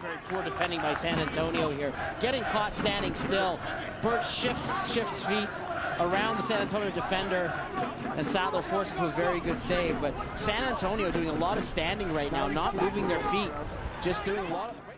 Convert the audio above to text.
very poor defending by San Antonio here. Getting caught standing still. Burt shifts, shifts feet around the San Antonio defender, and Sattler forced into a very good save. But San Antonio doing a lot of standing right now, not moving their feet, just doing a lot of...